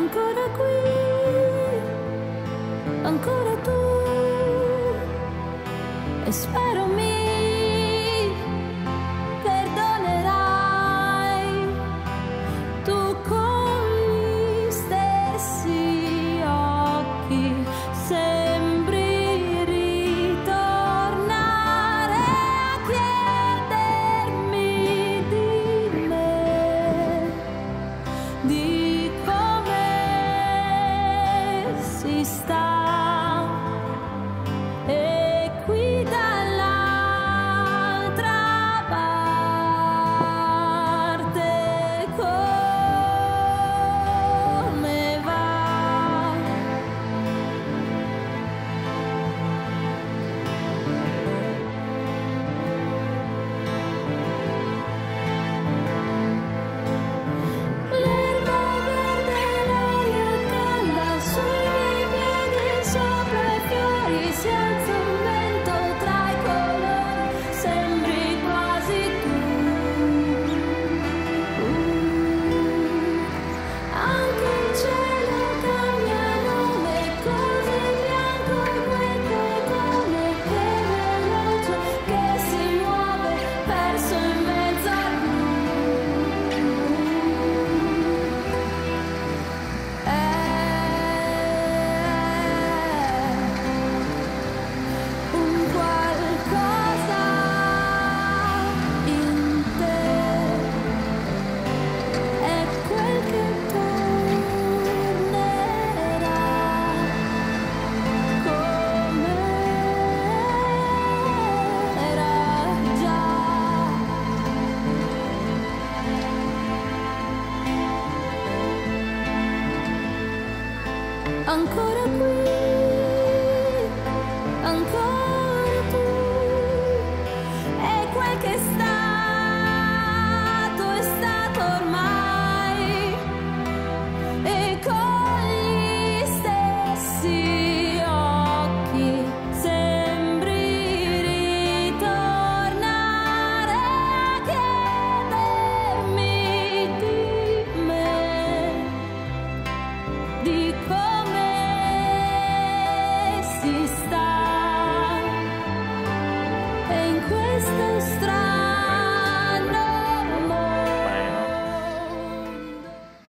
ancora qui, ancora tu, e Ancora qui e in questo strano